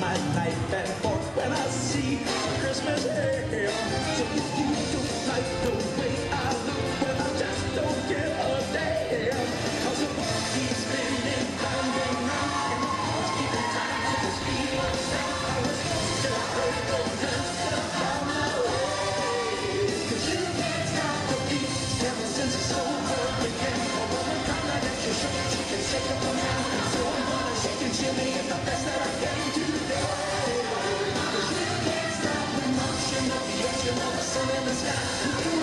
my knife and fork when I see Christmas ham. So Yeah.